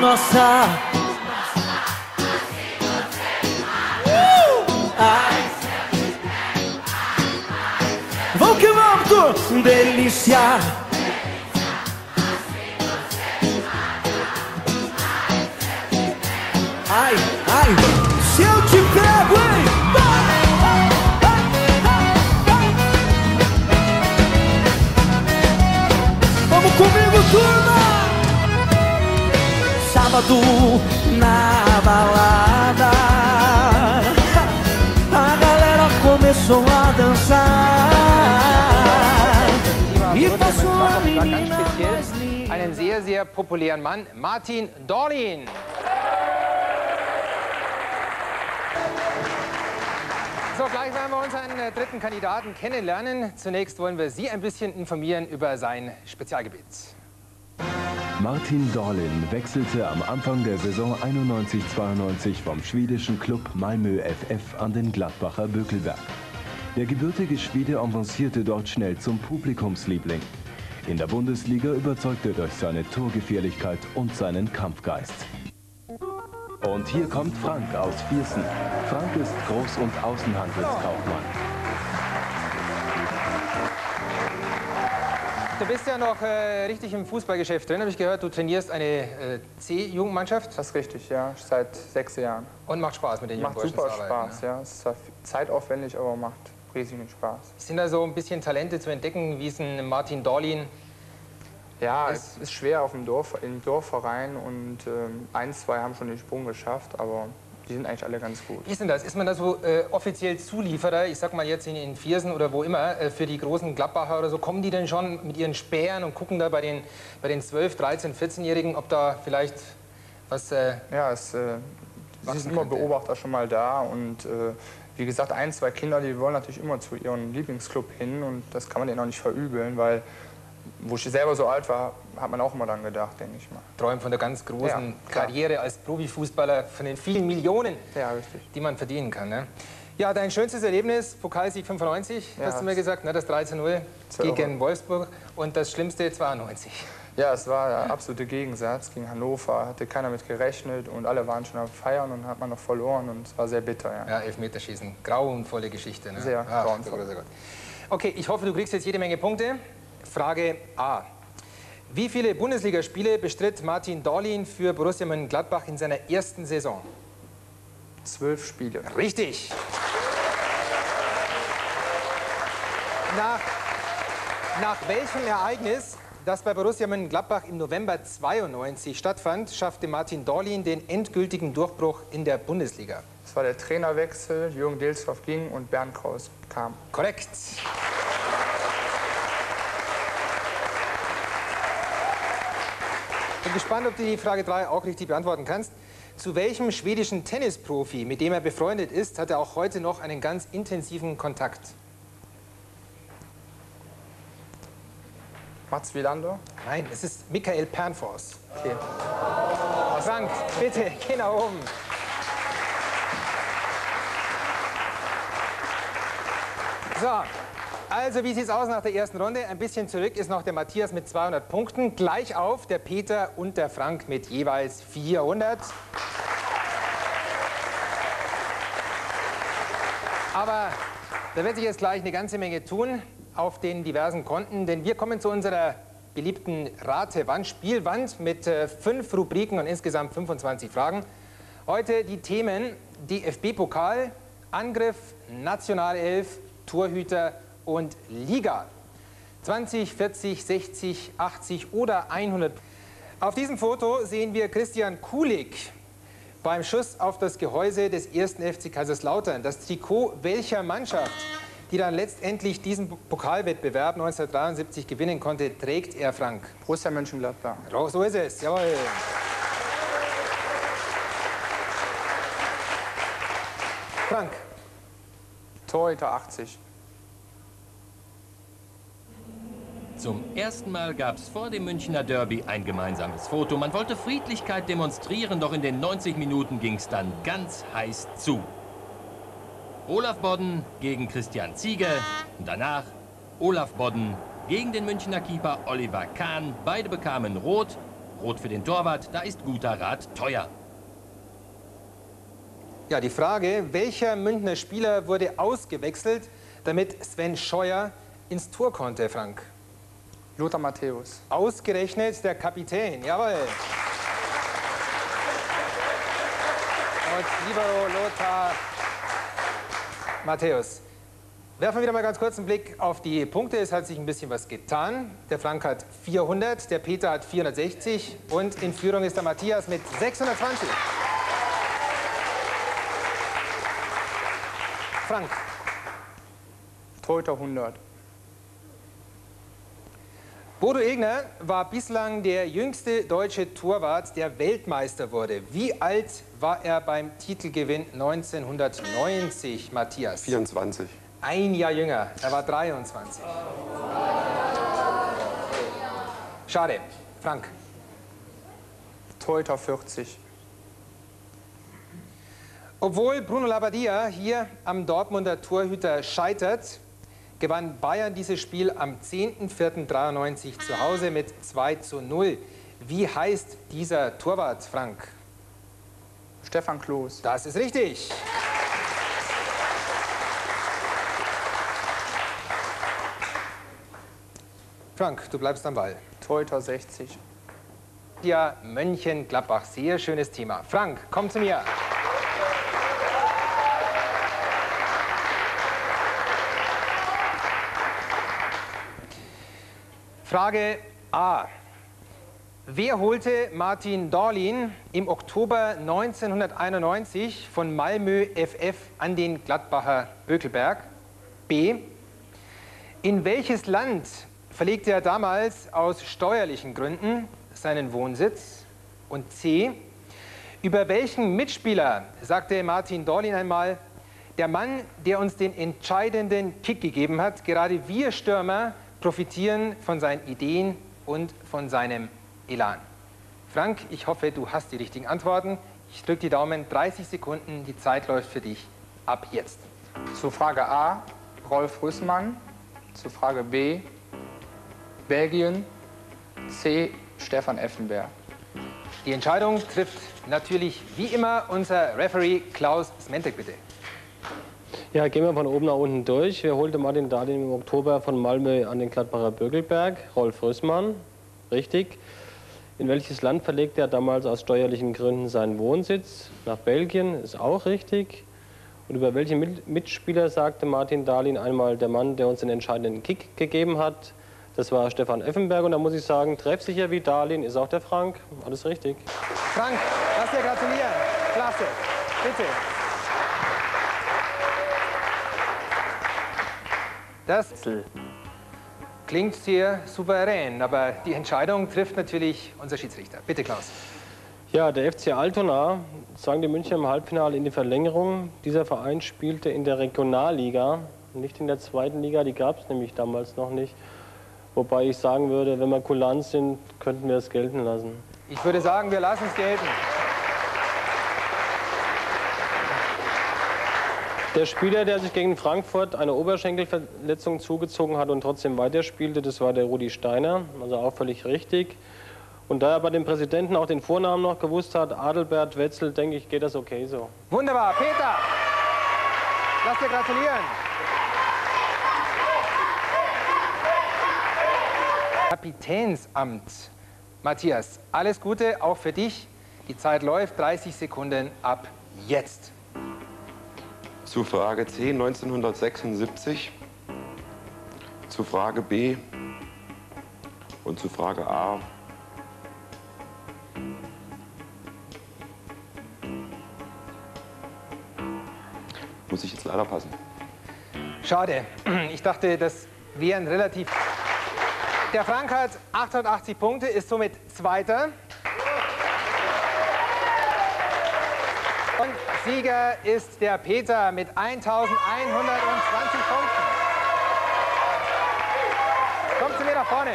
nossa. Uh! Vamos que vamos, delícia. Ai, ai, se eu te pego, hein? Vamos comigo, turma! Sábado na balada, a galera começou a dançar. E passou a menina einen sehr, sehr populären Mann, Martin Dorlin. So, gleich werden wir unseren äh, dritten Kandidaten kennenlernen. Zunächst wollen wir Sie ein bisschen informieren über sein Spezialgebiet. Martin Dorlin wechselte am Anfang der Saison 91-92 vom schwedischen Club Malmö FF an den Gladbacher Bökelberg. Der gebürtige Schwede avancierte dort schnell zum Publikumsliebling. In der Bundesliga überzeugte er durch seine Torgefährlichkeit und seinen Kampfgeist. Und hier kommt Frank aus Viersen. Frank ist Groß- und Außenhandelskaufmann. Du bist ja noch äh, richtig im Fußballgeschäft drin, habe ich gehört. Du trainierst eine äh, C-Jugendmannschaft Das ist richtig, ja. Seit sechs Jahren. und macht Spaß mit den Macht super Spaß, ne? ja. Es ist zwar zeitaufwendig, aber macht riesigen Spaß. Sind da so ein bisschen Talente zu entdecken, wie es ein Martin Dorlin Ja, Ist- es ist schwer auf dem Dorf, im Dorfverein und ähm, ein, zwei haben schon den Sprung geschafft, aber die sind eigentlich alle ganz gut. Wie ist denn das? Ist man da so äh, offiziell Zulieferer, ich sag mal jetzt in, in Viersen oder wo immer, äh, für die großen Gladbacher oder so? Kommen die denn schon mit ihren Spähern und gucken da bei den, bei den 12-, 13-, 14-Jährigen, ob da vielleicht was. Äh, Ja, es äh, sind immer. Beobachter schon mal da und äh, wie gesagt, ein, zwei Kinder, die wollen natürlich immer zu ihrem Lieblingsclub hin und das kann man denen auch nicht verübeln, weil wo ich selber so alt war, hat man auch immer dann gedacht, denke ich mal. träumen von der ganz großen Ja. Karriere als Profifußballer, von den vielen Millionen, Ja, die man verdienen kann. Ne? Ja, dein schönstes Erlebnis, Pokalsieg 95, Ja, hast du mir gesagt, ne, das 13-0 Sehr gegen. Wolfsburg und das Schlimmste 92. Ja, es war der absolute Gegensatz gegen Hannover. Hatte keiner mit gerechnet und alle waren schon am Feiern und hat man noch verloren und es war sehr bitter. Ja. Ja, Elfmeterschießen, grauenvolle Geschichte. Ne? Sehr Ach, grauenvoll. sehr gut, sehr gut. Okay, ich hoffe, du kriegst jetzt jede Menge Punkte. Frage A. Wie viele Bundesligaspiele bestritt Martin Dorlin für Borussia Mönchengladbach in seiner ersten Saison? Zwölf Spiele. Richtig. Nach, nach welchem Ereignis, das bei Borussia Mönchengladbach im November 92 stattfand, schaffte Martin Dorlin den endgültigen Durchbruch in der Bundesliga? Es war der Trainerwechsel, Jürgen Delsdorf ging und Bernd Kraus kam. Korrekt. Bin gespannt, ob du die Frage 3 auch richtig beantworten kannst. Zu welchem schwedischen Tennisprofi, mit dem er befreundet ist, hat er auch heute noch einen ganz intensiven Kontakt? Mats Wielander? Nein, es ist Michael Pernfors. Okay. Frank, bitte, geh nach oben. So, also wie sieht es aus nach der ersten Runde? Ein bisschen zurück ist noch der Matthias mit 200 Punkten. Gleich auf der Peter und der Frank mit jeweils 400. Aber da wird sich jetzt gleich eine ganze Menge tun auf den diversen Konten, denn wir kommen zu unserer beliebten Ratewand, Spielwand mit äh, fünf Rubriken und insgesamt 25 Fragen. Heute die Themen DFB-Pokal, Angriff, Nationalelf, Torhüter und Liga. 20, 40, 60, 80 oder 100. Auf diesem Foto sehen wir Christian Kulik beim Schuss auf das Gehäuse des ersten FC Kaiserslautern. Das Trikot welcher Mannschaft, die dann letztendlich diesen Pokalwettbewerb 1973 gewinnen konnte, trägt er, Frank? Borussia Mönchengladbach. So ist es, jawohl. Frank, Torhüter 80. Zum ersten Mal gab es vor dem Münchner Derby ein gemeinsames Foto. Man wollte Friedlichkeit demonstrieren, doch in den 90 Minuten ging es dann ganz heiß zu. Olaf Bodden gegen Christian Ziege und danach Olaf Bodden gegen den Münchner Keeper Oliver Kahn. Beide bekamen Rot Rot für den Torwart, da ist guter Rat teuer. Ja, die Frage, welcher Münchner Spieler wurde ausgewechselt, damit Sven Scheuer ins Tor konnte, Frank? Lothar Matthäus. Ausgerechnet der Kapitän, jawohl. Und Libero Lothar Matthäus. Werfen wir wieder mal ganz kurz einen Blick auf die Punkte. Es hat sich ein bisschen was getan. Der Frank hat 400, der Peter hat 460 und in Führung ist der Matthias mit 620. Frank. Torhüter 100. Bodo Egner war bislang der jüngste deutsche Torwart, der Weltmeister wurde. Wie alt war er beim Titelgewinn 1990, Matthias? 24. Ein Jahr jünger, er war 23. Schade. Frank. Torhüter 40. Obwohl Bruno Labbadia hier am Dortmunder Torhüter scheitert, gewann Bayern dieses Spiel am 10.04.93 zu Hause mit 2 zu 0. Wie heißt dieser Torwart, Frank? Stefan Kloß. Das ist richtig. Frank, du bleibst am Ball. Torhüter 60. Ja, Mönchengladbach, sehr schönes Thema. Frank, komm zu mir. Frage A. Wer holte Martin Dorlin im Oktober 1991 von Malmö FF an den Gladbacher Bökelberg? B. In welches Land verlegte er damals aus steuerlichen Gründen seinen Wohnsitz? Und C. Über welchen Mitspieler sagte Martin Dorlin einmal, der Mann, der uns den entscheidenden Kick gegeben hat, gerade wir Stürmer profitieren von seinen Ideen und von seinem Elan. Frank, ich hoffe, du hast die richtigen Antworten. Ich drücke die Daumen, 30 Sekunden, die Zeit läuft für dich ab jetzt. Zu Frage A, Rolf Rüssmann. Zu Frage B, Belgien. C, Stefan Effenberg. Die Entscheidung trifft natürlich wie immer unser Referee Klaus Smentek, bitte. Ja, gehen wir von oben nach unten durch. Wer holte Martin Dahlin im Oktober von Malmö an den Gladbacher Bögelberg? Rolf Rüssmann, richtig. In welches Land verlegte er damals aus steuerlichen Gründen seinen Wohnsitz? Nach Belgien, ist auch richtig. Und über welche Mitspieler sagte Martin Dahlin einmal, der Mann, der uns den entscheidenden Kick gegeben hat? Das war Stefan Effenberg und da muss ich sagen, treffsicher wie Dahlin ist auch der Frank. Alles richtig. Frank, lass dir gratulieren. Klasse. Bitte. Das klingt sehr souverän, aber die Entscheidung trifft natürlich unser Schiedsrichter. Bitte, Klaus. Ja, der FC Altona sagen die München im Halbfinale in die Verlängerung. Dieser Verein spielte in der Regionalliga, nicht in der zweiten Liga, die gab es nämlich damals noch nicht. Wobei ich sagen würde, wenn wir kulant sind, könnten wir es gelten lassen. Ich würde sagen, wir lassen es gelten. Der Spieler, der sich gegen Frankfurt eine Oberschenkelverletzung zugezogen hat und trotzdem weiterspielte, das war der Rudi Steiner, also auch völlig richtig. Und da er bei dem Präsidenten auch den Vornamen noch gewusst hat, Adelbert Wetzel, denke ich, geht das okay so. Wunderbar, Peter, lass dir gratulieren. Kapitänsamt. Matthias, alles Gute auch für dich. Die Zeit läuft, 30 Sekunden ab jetzt. Zu Frage C 1976, zu Frage B und zu Frage A. Muss ich jetzt leider passen. Schade. Ich dachte, das wären relativ... Der Frank hat 880 Punkte, ist somit Zweiter. Und Sieger ist der Peter mit 1120 Punkten. Kommt zu mir nach vorne.